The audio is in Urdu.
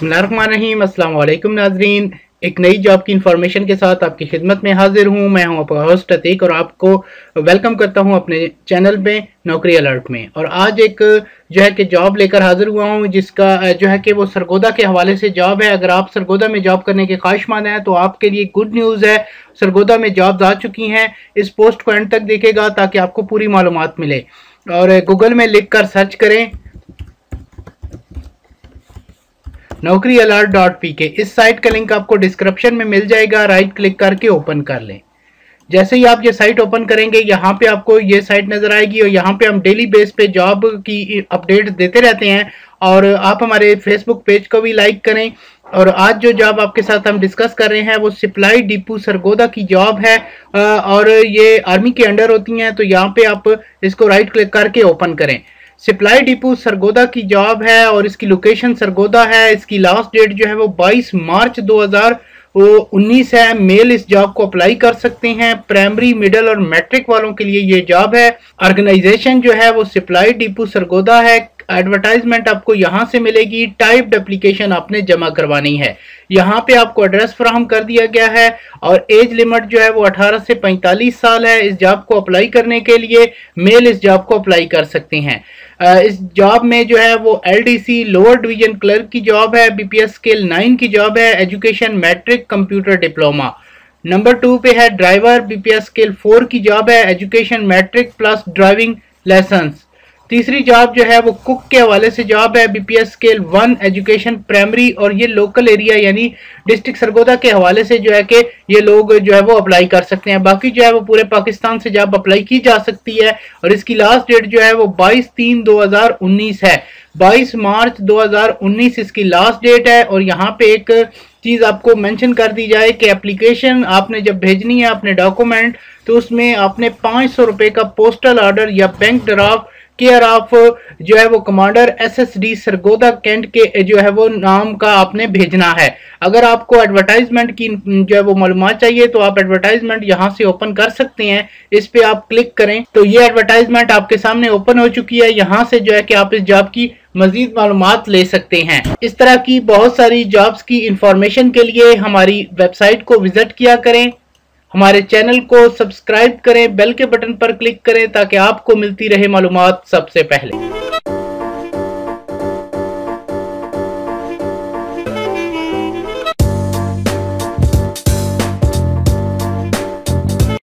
بسم اللہ الرحمن الرحیم، السلام علیکم ناظرین۔ ایک نئی جاب کی انفارمیشن کے ساتھ آپ کی خدمت میں حاضر ہوں۔ میں ہوں آپ کا ہوسٹ اتیک اور آپ کو ویلکم کرتا ہوں اپنے چینل میں نوکری الرٹ میں۔ اور آج ایک جو ہے کہ جاب لے کر حاضر ہوا ہوں، جس کا جو ہے کہ وہ سرگودا کے حوالے سے جاب ہے۔ اگر آپ سرگودا میں جاب کرنے کے خواہش مانا ہے تو آپ کے لیے گڈ نیوز ہے۔ سرگودا میں جابز آ چکی ہیں۔ اس پوسٹ کو اینڈ تک دیکھے گا تاکہ آپ کو پوری معلومات ملے۔ اور گوگل میں لکھ کر سرچ کریں۔ نوکری الرٹ ڈاٹ پی کے اس سائٹ کا لنک آپ کو ڈسکرپشن میں مل جائے گا رائٹ کلک کر کے اوپن کر لیں۔ جیسے ہی آپ یہ سائٹ اوپن کریں گے، یہاں پہ آپ کو یہ سائٹ نظر آئے گی اور یہاں پہ ہم ڈیلی بیس پہ جاب کی اپڈیٹس دیتے رہتے ہیں۔ اور آپ ہمارے فیس بک پیج کو بھی لائک کریں۔ اور آج جو جاب آپ کے ساتھ ہم ڈسکس کر رہے ہیں، وہ سپلائی ڈیپو سرگودا کی جاب ہے۔ اور یہ آرمی کے انڈر ہوتی ہیں، تو یہاں پہ آپ اس کو رائٹ کلک کر کے اوپن کریں۔ سپلائی ڈیپو سرگودا کی جاب ہے اور اس کی لوکیشن سرگودا ہے۔ اس کی لاسٹ ڈیٹ جو ہے وہ بائیس مارچ دو ہزار انیس ہے۔ میل اس جاب کو اپلائی کر سکتے ہیں۔ پرائمری مڈل اور میٹرک والوں کے لیے یہ جاب ہے۔ آرگنائزیشن جو ہے وہ سپلائی ڈیپو سرگودا ہے۔ ایڈورٹائزمنٹ آپ کو یہاں سے ملے گی۔ ٹائپڈ اپلیکیشن آپ نے جمع کروانی ہے۔ یہاں پہ آپ کو ایڈریس فراہم کر دیا گیا ہے۔ اور ایج لمٹ جو ہے وہ اٹھارہ سے پینتالیس سال ہے۔ اس جاب کو اپلائی کرنے کے لیے میل اس جاب کو اپلائی کر سکتے ہیں۔ اس جاب میں جو ہے وہ L D C lower division clerk کی جاب ہے B P S scale nine کی جاب ہے education matric computer diploma number two پہ ہے driver B P S scale four کی جاب ہے education matric plus driving licence تیسری جاب جو ہے وہ کک کے حوالے سے جاب ہے B P S scale one education primary اور یہ لوکل ایریا یعنی ڈسٹرکٹ سرگودا کے حوالے سے جو ہے کہ یہ لوگ جو ہے وہ اپلائی کر سکتے ہیں۔ باقی جو ہے وہ پورے پاکستان سے جاب اپلائی کی جا سکتی ہے اور اس کی لاسٹ ڈیٹ جو ہے وہ بائیس تین دو ہزار انیس ہے۔ بائیس مارچ دو ہزار انیس اس کی لاسٹ ڈیٹ ہے اور یہاں پہ ایک چیز آپ کو مینشن کر دی جائے کہ اپلیکیشن آپ نے جب بھیجنی ہے اپنے ڈاکومنٹ تو اس میں آپ نے پانچ سو روپے کا پوسٹل آرڈر یا بینک ڈرافٹ کیئر آف جو ہے وہ commander S S D Sargodha cantt کے، جو ہے وہ نام کا آپ نے بھیجنا ہے۔ اگر آپ کو ایڈورٹائزمنٹ کی، جو ہے وہ معلومات چاہیے تو آپ ایڈورٹائزمنٹ یہاں سے اوپن کر سکتے ہیں۔ اس پہ آپ کلک کریں تو یہ ایڈورٹائزمنٹ آپ کے سامنے اوپن ہو چکی ہے۔ یہاں سے جو ہے کہ آپ اس جاب کی مزید معلومات لے سکتے ہیں۔ اس طرح کی بہت ساری جابز کی انفارمیشن کے لیے ہماری ویب سائٹ کو وزٹ کیا کریں۔ ہمارے چینل کو سبسکرائب کریں، بیل کے بٹن پر کلک کریں تاکہ آپ کو ملتی رہے معلومات سب سے پہلے۔